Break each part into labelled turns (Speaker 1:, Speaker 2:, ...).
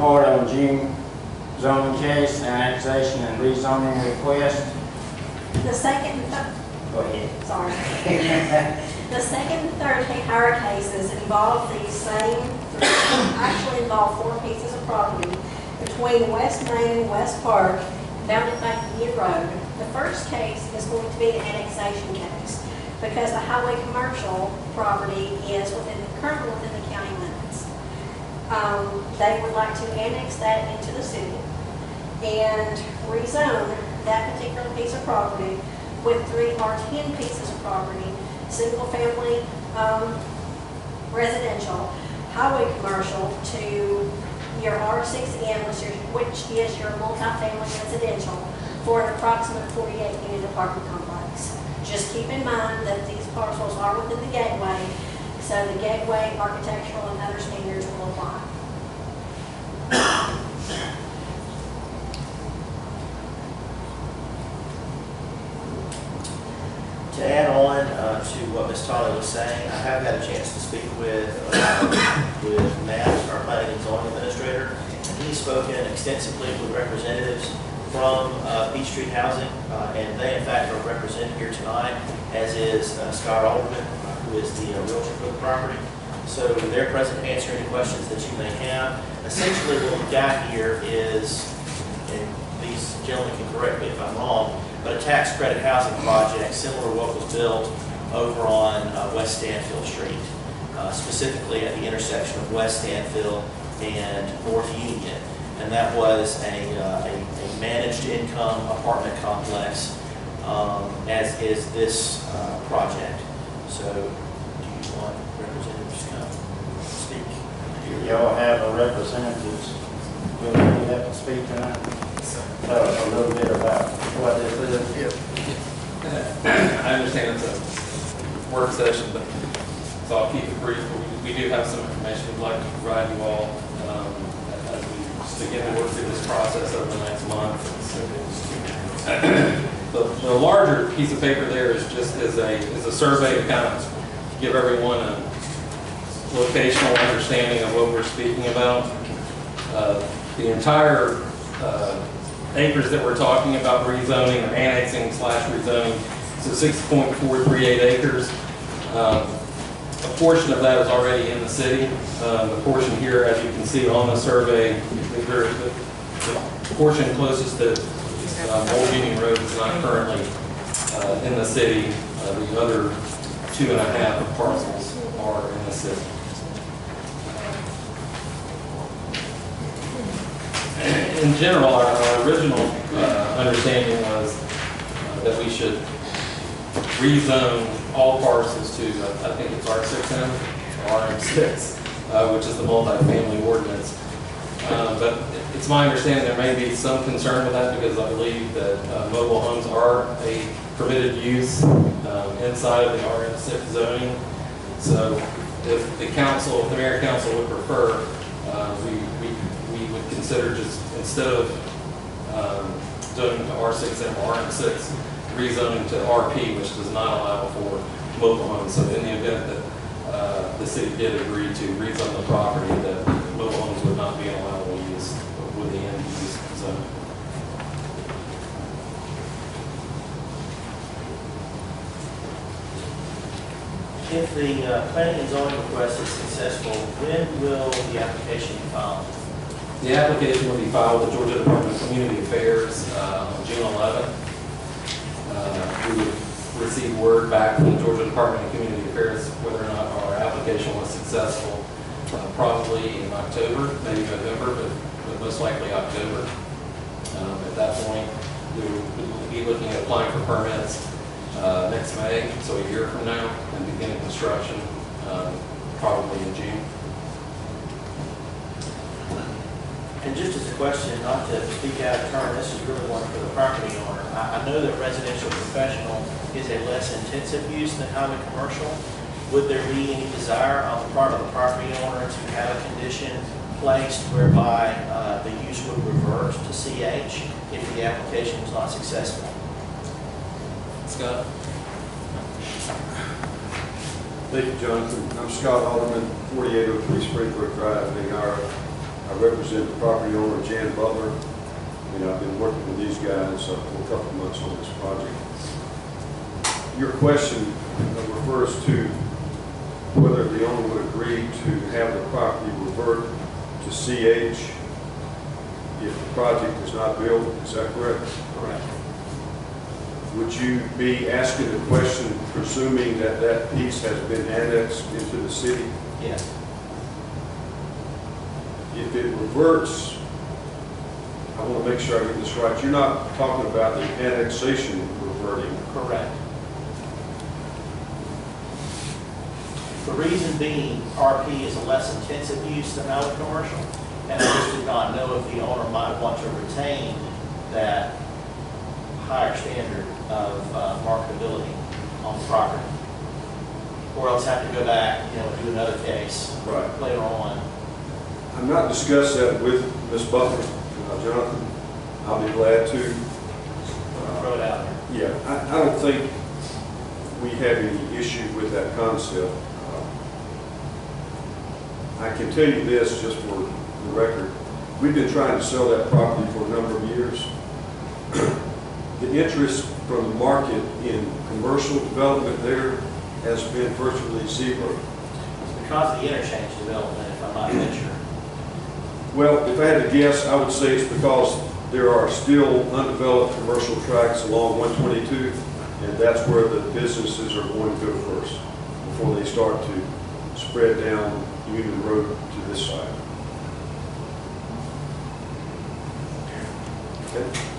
Speaker 1: report on June zoning case, annexation and rezoning request.
Speaker 2: The second,
Speaker 1: Go ahead.
Speaker 2: sorry. The second and third Hahira cases involve the same, actually involve four pieces of property between West Main and West Park, bounded by Union Road. The first case is going to be the annexation case, because the highway commercial property is within, currently within the. Um, They would like to annex that into the city and rezone that particular piece of property with three R10 pieces of property, single-family um, residential, highway commercial to your R6M, which is, which is your multifamily residential, for an approximate 48-unit apartment complex. Just keep in mind that these parcels are within the gateway, so the gateway architectural and other standards will apply.
Speaker 3: To add on uh, to what Ms. Tolley was saying, I have had a chance to speak with, uh, with Matt, our planning and zoning administrator, and he's spoken extensively with representatives from uh, Beach Street Housing, uh, and they in fact are represented here tonight, as is uh, Scott Alderman, who is the uh, realtor for the property. So they're present to answer any questions that you may have. Essentially, what we've got here is, and these gentlemen can correct me if I'm wrong, a tax credit housing project similar to what was built over on uh, West Stanfield Street, uh, specifically at the intersection of West Stanfield and North Union. And that was a, uh, a a managed income apartment complex, um, as is this uh, project. So do you want representatives to come speak?
Speaker 1: Y'all have a representatives, will you have to speak tonight? Us a little bit about what this is.
Speaker 4: I understand it's a work session, but, so I'll keep it brief, but we, we do have some information we'd like to provide you all, um, as we begin to work through this process over the next month. The, the larger piece of paper there is just as a, is a survey to kind of give everyone a locational understanding of what we're speaking about. Uh, The entire, uh, acres that we're talking about rezoning or annexing slash rezoning, so six point four three eight acres. Um, A portion of that is already in the city. Um, The portion here, as you can see on the survey, the the- portion closest to uh, Old Union Road is not currently uh, in the city. Uh, The other two and a half parcels are in the city. In general, our, our original uh, understanding was that we should rezone all parcels to, uh, I think it's R6M, RM6, uh, which is the multifamily ordinance. Uh, But it's my understanding there may be some concern with that because I believe that uh, mobile homes are a permitted use um, inside of the RM6 zoning. So if the council, if the mayor council would prefer, uh, we, we, we would consider just, instead of um, zoning to R6 and RM6, rezoning to RP, which does not allow for mobile homes. So in the event that uh, the city did agree to rezone the property, that mobile homes would not be an allowable use with the use zone.
Speaker 3: If the uh, planning and zoning request is successful, when will the application be filed?
Speaker 4: The application will be filed with the Georgia Department of Community Affairs uh, on June 11th. Uh, We would receive word back from the Georgia Department of Community Affairs whether or not our application was successful, uh, probably in October, maybe November, but but most likely October. Um, At that point, we will be looking at applying for permits uh, next May, so a year from now, and beginning construction um, probably in June.
Speaker 3: And just as a question, not to speak out of turn, this is really one for the property owner. I, I know that residential professional is a less intensive use than highway commercial. Would there be any desire on the part of the property owner to have a condition placed whereby uh, the use would revert to CH if the application was not successful?
Speaker 4: Scott?
Speaker 5: Thank you, Jonathan. I'm Scott Alderman, 4803 Springbrook Drive, Big Arrow. I represent the property owner, Jan Butler, and I've been working with these guys uh, for a couple of months on this project. Your question refers to whether the owner would agree to have the property revert to CH if the project is not built, is that correct?
Speaker 3: Correct.
Speaker 5: Would you be asking the question presuming that that piece has been annexed into the city?
Speaker 3: Yes.
Speaker 5: If it reverts, I want to make sure I get this right, you're not talking about the annexation reverting.
Speaker 3: Correct. The reason being, RP is a less intensive use than other commercial, and I just did not know if the owner might want to retain that higher standard of uh, marketability on the property. Or else have to go back, you know, do another case
Speaker 5: Right.
Speaker 3: later on.
Speaker 5: I've not discussed that with Ms. Butler, Uh, Jonathan, I'll be glad to. Uh,
Speaker 3: Throw it out there.
Speaker 5: Yeah, I, I don't think we have any issue with that concept. Uh, I can tell you this, just for the record, we've been trying to sell that property for a number of years. The interest from the market in commercial development there has been virtually zero.
Speaker 3: It's because of the interchange development, if I might venture.
Speaker 5: Well, if I had to guess, I would say it's because there are still undeveloped commercial tracts along 122, and that's where the businesses are going to go first, before they start to spread down Union Road to this side. Okay?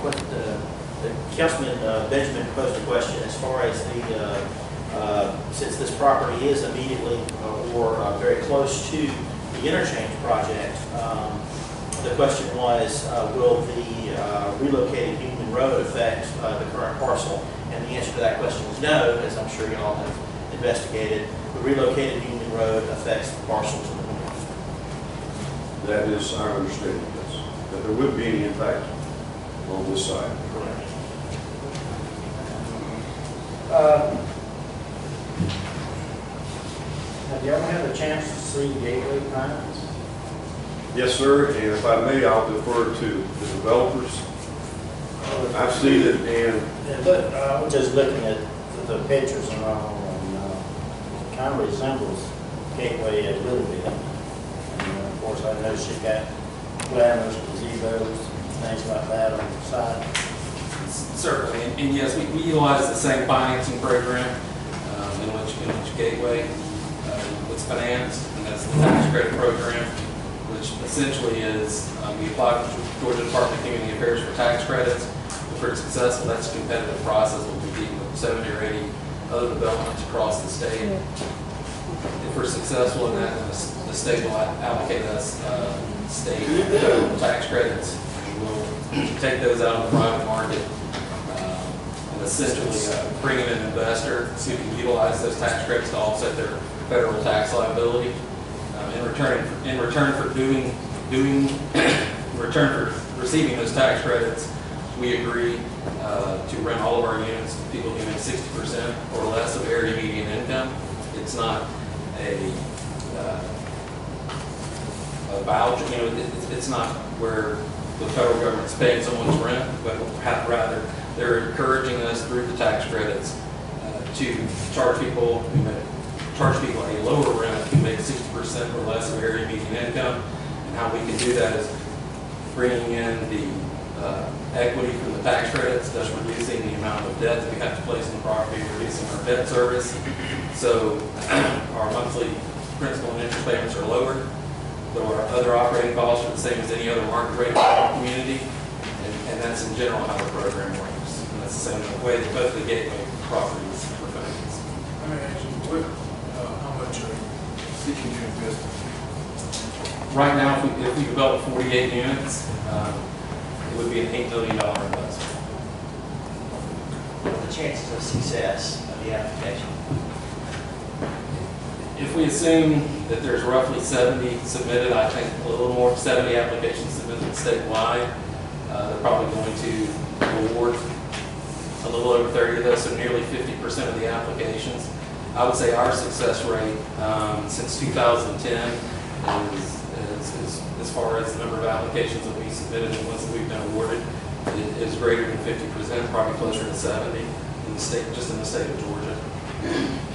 Speaker 3: What, uh, the Councilman uh, Benjamin posed a question as far as the, uh, uh, since this property is immediately uh, or uh, very close to the interchange project, um, the question was, uh, will the uh, relocated Union Road affect uh, the current parcel? And the answer to that question is no, as I'm sure you all have investigated. The relocated Union Road affects the parcel to the north.
Speaker 5: That is our understanding, yes, that there would be any impact on this side.
Speaker 3: Correct.
Speaker 1: Uh, Have you ever had a chance to see Gateway Pines?
Speaker 5: Yes, sir, and if I may, I'll defer to the developers. I've seen it, and
Speaker 1: Look, I was just looking at the- pictures and all, and uh, kind of resembles Gateway a little bit. And, uh, Of course, I know she got glamours, gazebos, things like that on the side.
Speaker 4: Certainly, and- and yes, we we utilize the same financing program um, in which, in which Gateway uh, was financed, and that's the tax credit program, which essentially is, um, we apply to Georgia Department of Community Affairs for tax credits. If we're successful, that's a competitive process, we'll compete with seventy or eighty other developments across the state. If we're successful in that, the state will allocate us uh, state tax credits. We'll take those out of the private market essentially uh, bring in an investor who can utilize those tax credits to offset their federal tax liability. Um, In return, in return for doing, doing, in return for receiving those tax credits, we agree uh, to rent all of our units to people who make sixty percent or less of area median income. It's not a, uh, a voucher, you know, it- it's, it's not where the federal government's paying someone's rent, but rather, they're encouraging us through the tax credits uh, to charge people, who charge people a lower rent who make sixty percent or less of area median income. And how we can do that is bringing in the uh, equity from the tax credits, thus reducing the amount of debt that we have to place on the property, reducing our debt service. So our monthly principal and interest payments are lower, though our other operating costs are the same as any other market rate community. And and that's in general how the program works. And that's the same both the gateway properties are financed.
Speaker 6: Let me ask you, what, uh, how much are you seeking to invest?
Speaker 4: Right now, if we, if we develop 48 units, um, it would be an $8 million investment.
Speaker 3: What are the chances of success of the application?
Speaker 4: if we assume that there's roughly 70 submitted, I think a little more, 70 applications submitted statewide, uh, they're probably going to award a little over 30 of those, so nearly 50% of the applications. I would say our success rate um, since 2010 is, is, is, as far as the number of applications that we submitted and ones that we've been awarded, is greater than 50%, probably closer to 70 in the state, just in the state of Georgia.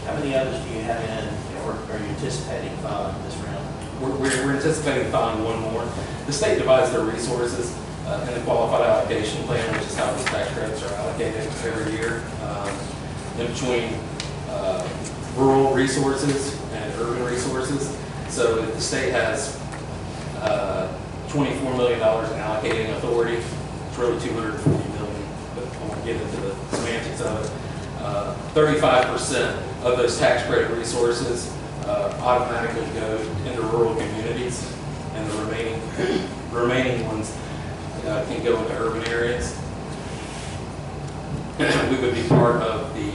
Speaker 3: How many others do you have in, or are you anticipating filing this round?
Speaker 4: We're, we're we're anticipating filing one more. The state divides their resources uh, in the qualified allocation plan, which is how these tax allocated every year, um, in between uh, rural resources and urban resources. So the state has uh, $24 million in allocating authority, it's really 240 million, but I won't get into the semantics of it. Uh, 35% of those tax credit resources uh, automatically go into rural communities, and the remaining, remaining ones uh, can go into urban areas. We would be part of the,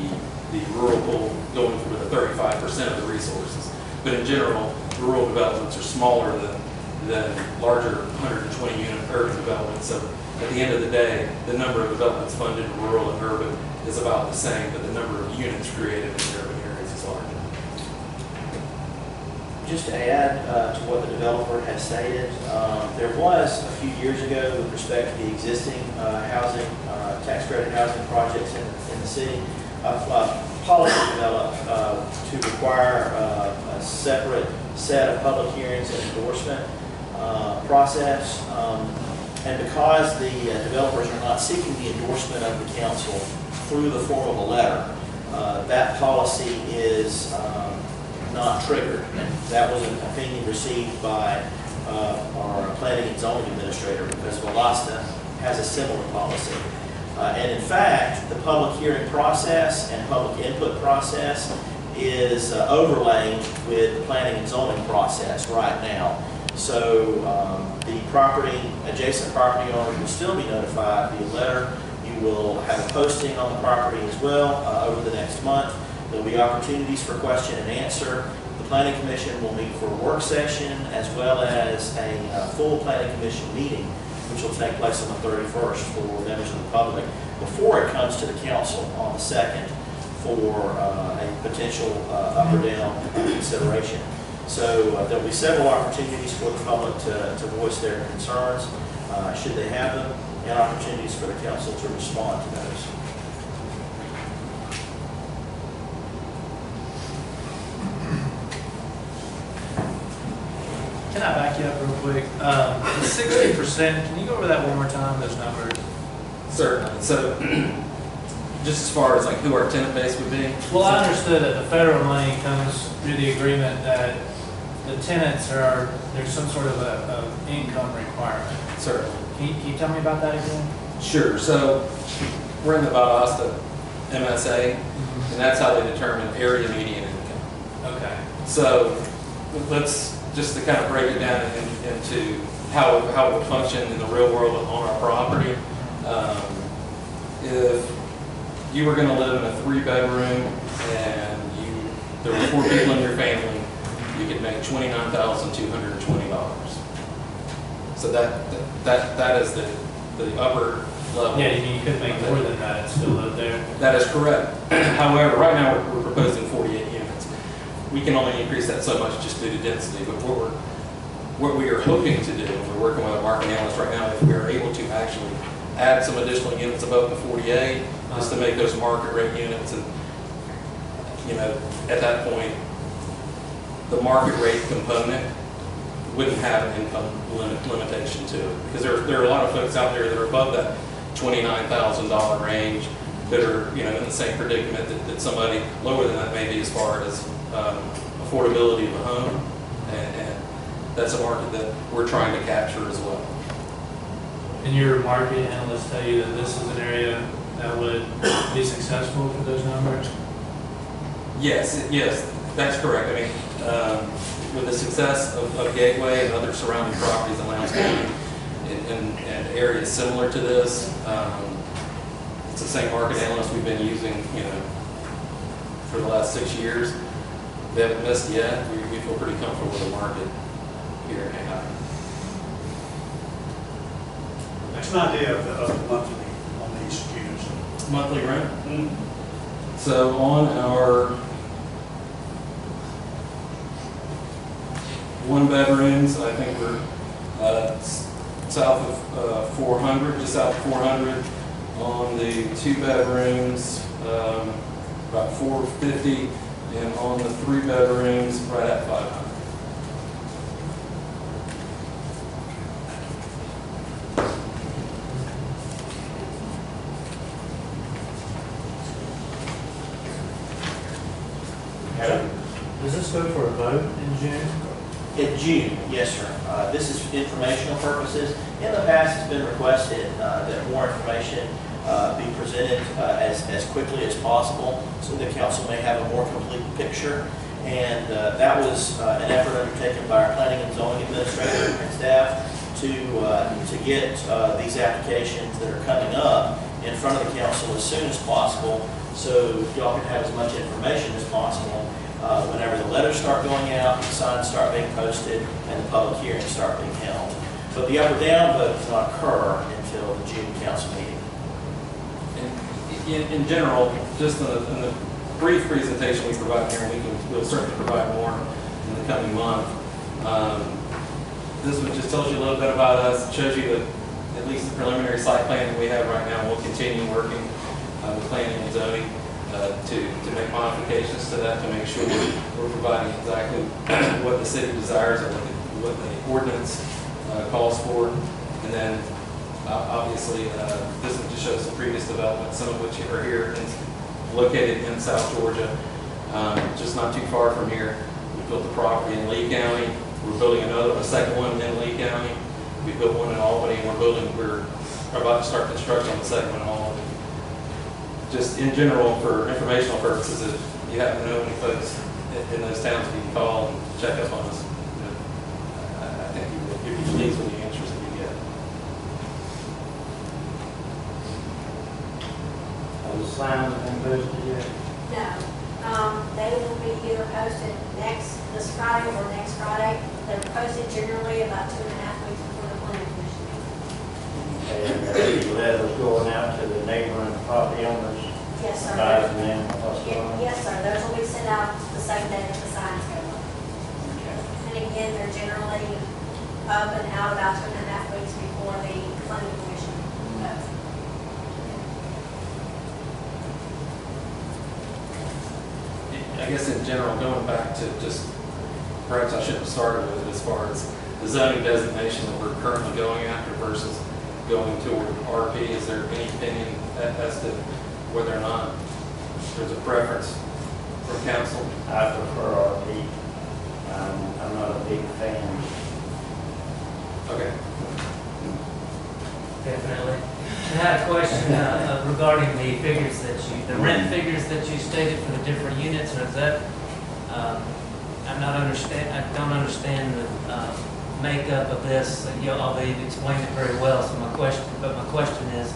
Speaker 4: the rural pool going for the 35% of the resources. But in general, rural developments are smaller than, than larger 120 unit urban developments. So at the end of the day, the number of developments funded in rural and urban is about the same, but the number of units created in the urban areas is larger.
Speaker 3: Just to add uh, to what the developer has stated, um, there was a few years ago with respect to the existing uh, housing, uh, tax credit housing projects in, in the city, a policy developed uh, to require uh, a separate set of public hearings and endorsement uh, process. Um, And because the developers are not seeking the endorsement of the council through the form of a letter, that policy is um, not triggered. That was an opinion received by uh, our planning and zoning administrator because Valdosta has a similar policy. Uh, And in fact, the public hearing process and public input process is uh, with the planning and zoning process right now. So um, the property, adjacent property owners will still be notified via letter. You will have a posting on the property as well uh, over the next month. There'll be opportunities for question and answer. The planning commission will meet for a work session as well as a uh, full planning commission meeting, which will take place on the 31st for members of the public before it comes to the council on the 2nd for uh, a potential uh, up or down consideration. So uh, there'll be several opportunities for the public to to voice their concerns, uh, should they have them, and opportunities for the council to respond to those.
Speaker 7: Can I back you up real quick? Um, the sixty percent, can you go over that one more time, those numbers?
Speaker 4: Certainly. So just as far as like who our tenant base would be.
Speaker 7: Well, I understood that the federal money comes through the agreement that the tenants are, there's some sort of a, of income requirement.
Speaker 4: Certainly.
Speaker 7: Can you, can you tell me about that again?
Speaker 4: Sure. So we're in the Valdosta MSA, and that's how they determine area median income.
Speaker 7: Okay.
Speaker 4: So let's, just to kind of break it down in- into how, how it would function in the real world on our property. um, If you were gonna live in a three-bedroom and you, there were four people in your family, you could make twenty-nine thousand two hundred and twenty dollars. So that, that, that is the, the upper level.
Speaker 7: Yeah, you could make more than that and still live there.
Speaker 4: That is correct. However, right now, we're- we're proposing 48 units. We can only increase that so much just due to density, but what we're, what we are hoping to do, we're working with a market analyst right now, if we are able to actually add some additional units above the 48, just to make those market rate units, and, you know, at that point, the market rate component wouldn't have an income limit, limitation to it. Because there, there are a lot of folks out there that are above that twenty-nine thousand dollar range that are, you know, in the same predicament that, that somebody lower than that may be as far as, um, affordability of a home. And, and that's a market that we're trying to capture as well.
Speaker 7: And your market analysts tell you that this is an area that would be successful for those numbers?
Speaker 4: Yes, yes, that's correct. I mean, um, with the success of, of Gateway and other surrounding properties in Lowndes County and, and, and areas similar to this, um, it's the same market analyst we've been using, you know, for the last six years. they haven't missed yet. We, we feel pretty comfortable with the market here in Hancock.
Speaker 8: That's an idea of the, of the monthly on these units.
Speaker 4: Monthly rent? So on our one bedrooms, I think we're uh, south of uh, 400, just south of 400. On the two bedrooms, um, about 450, and on the three bedrooms, right at 500.
Speaker 7: Does this go for a vote in June?
Speaker 3: In June, yes, sir. Uh, This is for informational purposes. In the past, it's been requested uh, that more information uh, be presented uh, as, as quickly as possible so the council may have a more complete picture. And uh, that was uh, an effort undertaken by our planning and zoning administrator and staff to, uh, to get uh, these applications that are coming up in front of the council as soon as possible so y'all can have as much information as possible uh, whenever the letters start going out, the signs start being posted, and the public hearings start being held. But the up or down vote does not occur until the June council meeting.
Speaker 4: In, in general, just in the, in the brief presentation we provide here, and we can, we'll certainly provide more in the coming month. Um, This one just tells you a little bit about us, shows you that at least the preliminary site plan that we have right now, we'll continue working planning and zoning uh, to, to make modifications to that, to make sure we're providing exactly what the city desires or what the, what the ordinance uh, calls for. And then uh, Obviously, uh, this just shows some previous developments, some of which are here, in- located in South Georgia, um, just not too far from here. We built the property in Lee County. We're building another, a second one in Lee County. We built one in Albany, and we're building, we're about to start construction on the second one in Albany. Just in general, for informational purposes, if you happen to know any folks in- in those towns, you can call and check up on us. You know, I I think you'd be pleased with the answers that you get.
Speaker 1: Are the signs been posted yet?
Speaker 2: No, um, they will be either posted next, this Friday or next Friday. They're posted generally about two and a half weeks before the planning commission meeting.
Speaker 1: And there be letters going out to the neighboring property owners,
Speaker 2: Yes, sir.
Speaker 1: advising them what's going on?
Speaker 2: Yes, sir, those will be sent out the same day that the signs go up. And again, they're generally up and out about two and a half weeks before the planning commission vote.
Speaker 4: I guess in general, going back to just, perhaps I shouldn't have started with it as far as the zoning designation that we're currently going after versus going toward RP. Is there any opinion as to whether or not there's a preference from council?
Speaker 1: I prefer RP. Um, I'm not a big fan.
Speaker 4: Okay.
Speaker 9: Definitely. I had a question uh, uh, regarding the figures that you, the rent figures that you stated for the different units, or is that, um, I'm not understand, I don't understand the uh, makeup of this. You all, you've explained it very well, so my question, but my question is,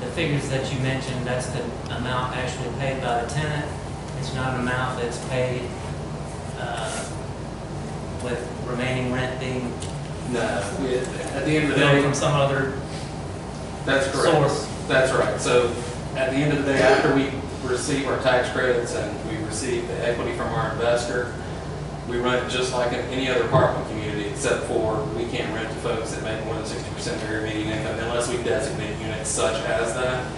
Speaker 9: the figures that you mentioned, that's the amount actually paid by the tenant? It's not an amount that's paid uh, with remaining rent being
Speaker 4: No, at the end of the day,
Speaker 9: from some other
Speaker 4: that's correct.
Speaker 9: source?
Speaker 4: That's right. So at the end of the day, after we receive our tax credits and we receive the equity from our investor, we run it just like any other apartment community, except for we can't rent to folks that make more than sixty percent of their median income unless we designate units such as that.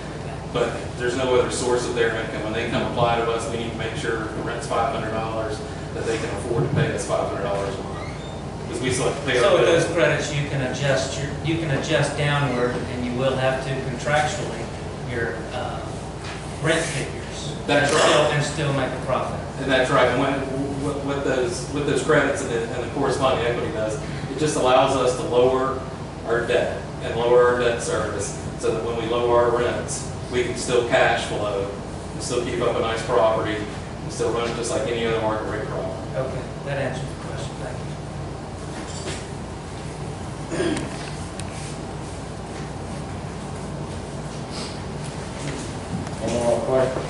Speaker 4: But there's no other source of their income. When they come apply to us, we need to make sure the rent's five hundred dollars, that they can afford to pay us five hundred dollars a month. Because we still have to pay
Speaker 9: So with those credits, you can adjust your, you can adjust downward, and you will have to contractually, your uh, rent figures.
Speaker 4: That's
Speaker 9: and
Speaker 4: right.
Speaker 9: still- And still make a profit.
Speaker 4: And that's right, and when, what, what those, with those credits and the, and the corresponding equity does, it just allows us to lower our debt and lower our debt service, so that when we lower our rents, we can still cash flow, and still keep up a nice property, and still run it just like any other market rate property.
Speaker 9: Okay, that answers the question, thank you.
Speaker 1: Any more questions?